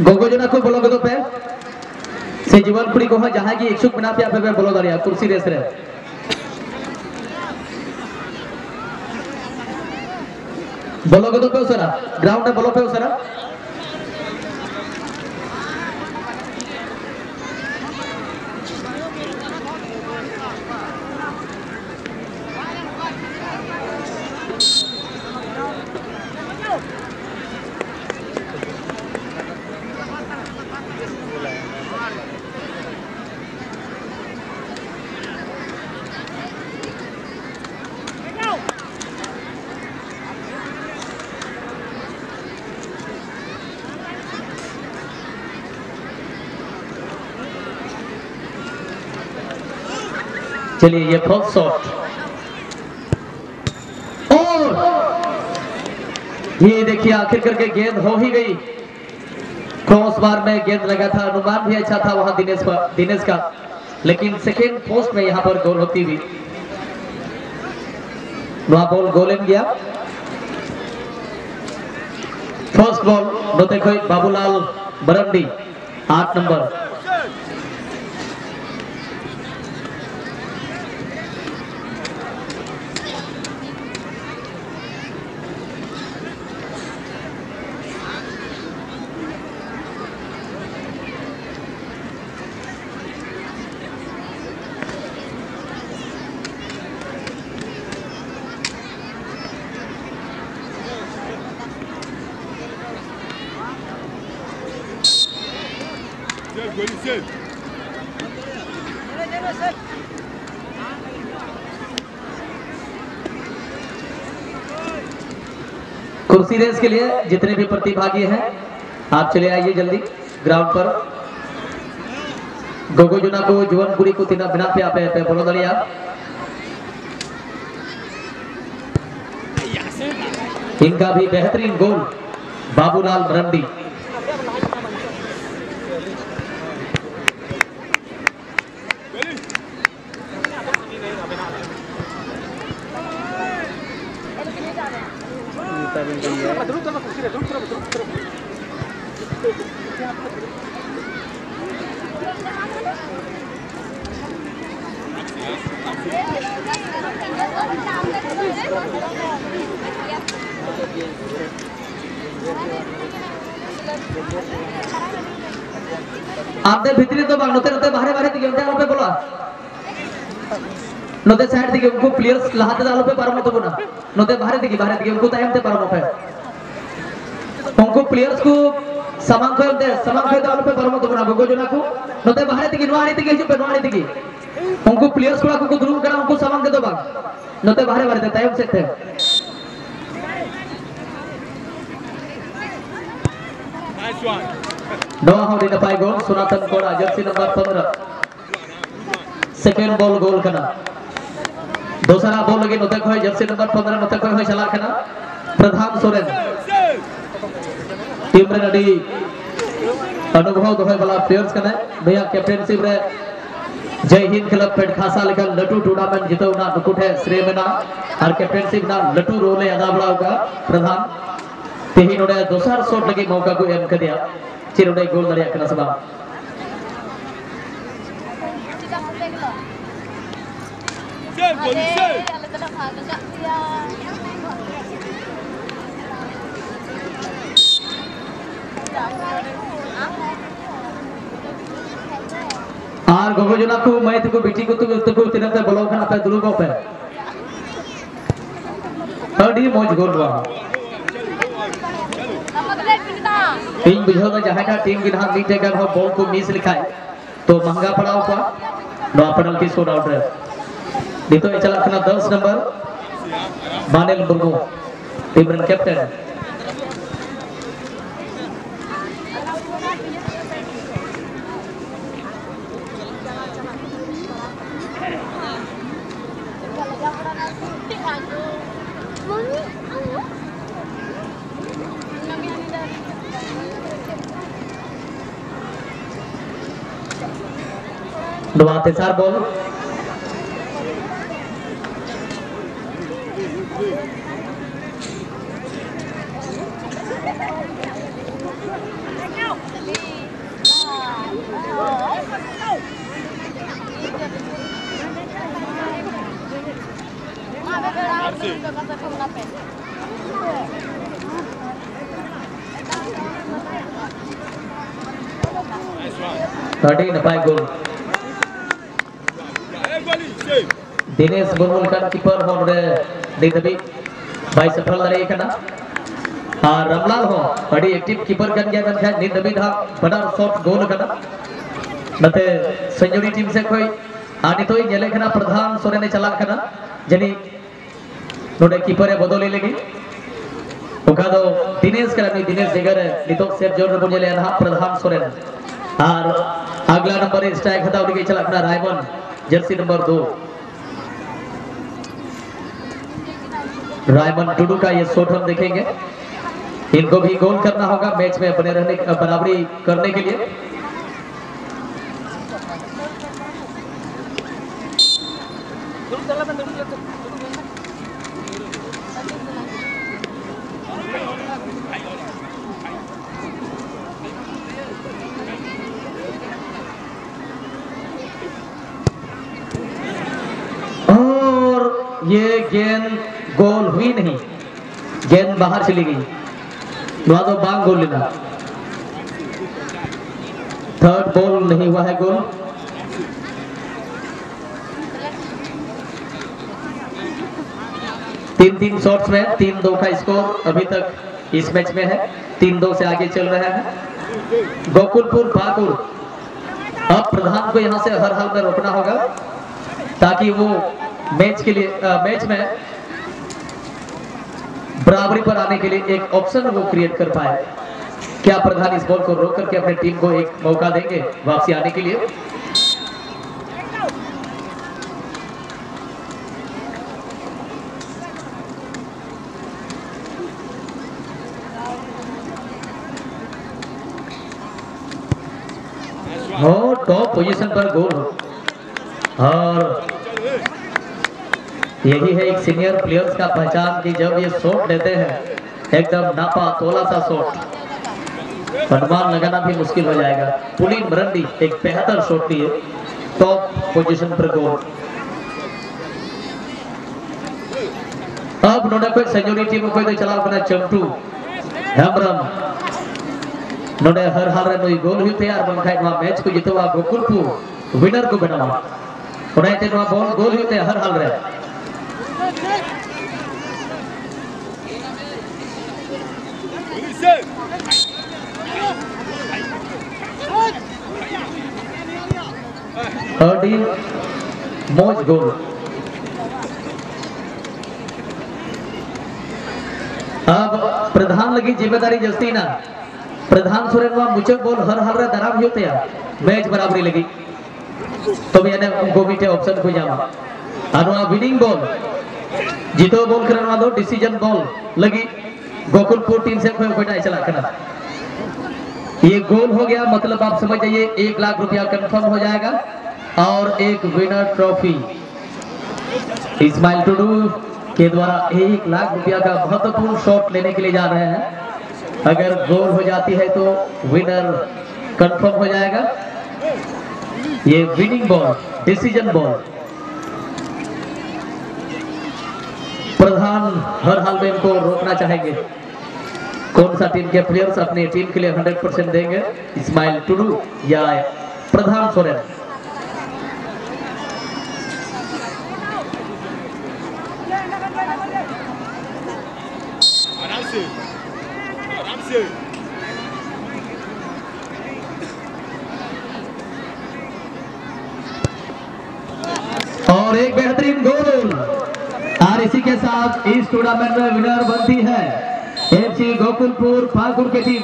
गोगोजना को बोलोगे तो पे से जीवन पूरी को है जहाँ की इच्छुक बनाते आप पे बोलो दरिया कुर्सी रेस रे बोलोगे तो पे उसरा ग्राउंड पे बोलो पे उसरा चलिए ये फ़र्स्ट शॉट और ये देखिए, आखिर करके गेंद हो ही गई। क्रॉस बार में गेंद लगा था, अनुमान भी अच्छा था वहाँ दिनेश पर दिनेश का। लेकिन सेकेंड पोस्ट में यहाँ पर गोल होती हुई। वहाँ बॉल गोलेन गया। फ़र्स्ट बॉल नोते बाबूलाल बरंडी, आठ नंबर कुर्सी रेस के लिए जितने भी प्रतिभागी हैं, आप चले आइए जल्दी ग्राउंड पर। गोगो जुना को जुवनपुरी को, तीना बिना पे आपे बोलो दलिया। इनका भी बेहतरीन गोल, बाबूलाल मरंडी आपने भीतरी तो बाग नोते नोते, बाहरे बाहरे दिखे उनते आलो पे बोला। नोते साइड दिखे, उनको प्लेयर्स लहाते आलो पे पारो मत बोना नोते बाहरे दिखे बाहरे दिखे, उनको टाइम ते पारो पे। उनको प्लेयर्स को समान को उनते समान को आलो पे पारो मत बोना गोगो जना को नोते बाहरे दिखे नुआड़ी दिखे जो पे नुआड़ी दिखे। उनको प्लेयर्स को को दुरुम करा उनको समान दे दो बाग नोते बाहरे बाहरे टाइम से थे Nice one. नवा होने न पाए goal Sunatan Koda jersey number 15 second ball goal करना। दूसरा बॉल लगे नोते कोई जर्सी नंबर 15 नोते कोई होय चला करना। प्रधान सोरेन। टीम रे नडी अनुभव दोहे वाला प्लेयर्स कने भैया कैप्टनशिप रे। जय हिंद क्लब पेट खासा लेकर लटू टूर्नामेंट जितो ना नुकुठे श्रेय में ना और कैप्टनशिप ना लटू रोले अदा बड़ा होगा प्रधान तेही नोडे दोसर शॉट लगे मौका को एम कर दिया चिर नोडे गोल दरिया कना सबा Good, good, good. और गोगोजना को मैं तुको बेटी को तुको तुको तिना पे बोलो खाना पे दुलु को पे। अड़ी मौज गोल हुआ। टीम बुझो तो जहाँ का टीम गिना मीट का हो बॉल को मिस लिखाए। तो महँगा पड़ा हुआ। नो पेनल्टी शॉट आउट है। दीतो ये चला खाना 10 नंबर। बानेल बुर्गो टीम रन कैप्टन दबाते सर बोलो। Ναι. थर्टी नपाय गोल दिनेश बुर्मुलकर कीपर हो भाई सफल रमलाल हो बड़ी एक्टिव कीपर निर्दबित बड़ा शॉट गोल संजोड़ी टीम से कोई आनी तो प्रधान सोरेने चलान जनी नोडे कीपर है बदली लगी ओका दो दिनेश करा नहीं दिनेश जगर नितो सेफ़ ज़ोर को जले रहा प्रधान सोरे ने और अगला नंबर स्ट्राइक हटा उनके चला खना रायमन जर्सी नंबर दो रायमन टुडू का ये शॉट हम देखेंगे इनको भी गोल करना होगा मैच में बने रहने बराबरी करने के लिए और ये गेंद गोल हुई नहीं। गेंद बाहर चली गई। तो बांग गोल लेना। थर्ड बॉल नहीं हुआ है गोल। तीन तीन शॉट्स में, तीन दो का स्कोर अभी तक इस मैच में है। तीन दो से आगे चल रहा है। गोकुलपुर पाकुर अब प्रधान को यहाँ से हर हाल में रोकना होगा, ताकि वो मैच के लिए अ, मैच में बराबरी पर आने के लिए एक ऑप्शन वो क्रिएट कर पाए। क्या प्रधान इस बॉल को रोक करके अपने टीम को एक मौका देंगे वापसी आने के लिए? टॉप पोजीशन पर गोल और यही है एक सीनियर प्लेयर्स का पहचान कि जब ये शॉट लेते हैं, एकदम नापा, तोला सा शॉट अनुमान लगाना भी मुश्किल हो जाएगा। पुलिन मरंडी एक बेहतर शॉट लिए टॉप पोजीशन पर गोल अब नोडे कोई सेंचुरी टीम कोई तो चलाव कना चंटू। हेमरम। नोडे हर हाल रे नोई गोल हुई तैयार बंखाई नवा मैच को जितवा गोकुलपुर। विनर को बनावा उनाइते नवा बॉल गोल हुई ते हर हाल रे Goalie, save. थर्डी गोल अब प्रधान लगी ज़िम्मेदारी जस्ती ना प्रधान सुरेन वा मुचक बोल हर हर रे दराम होते हैं। मैच बराबरी लगी। तो भी यानी उनको भी टे ऑप्शन को जामा अनवा विनिंग बॉल जीतो बॉल करना दो डिसीज़न बॉल लगी। गोकुलपुर टीम से कोई कोई चला करना ये गोल हो गया मतलब आप समझ जाइए, एक लाख रुपया कंफर्म हो जाएगा और एक विनर ट्रॉफी इस्माइल टुडू के द्वारा एक लाख रुपया का महत्वपूर्ण शॉट लेने के लिए जा रहे हैं। अगर गोल हो जाती है तो विनर कंफर्म हो जाएगा। ये winning ball decision ball Pradhan हर हाल में इनको रोकना चाहेंगे। कौन सा टीम के प्लेयर्स अपनी टीम के लिए 100 परसेंट देंगे? इस्माइल टुडू या प्रधान सोरेन आराम और एक बेहतरीन गोल और इसी के साथ इस टूर्नामेंट में विनर बनती है। एफसी गोकुलपुर फागुन की टीम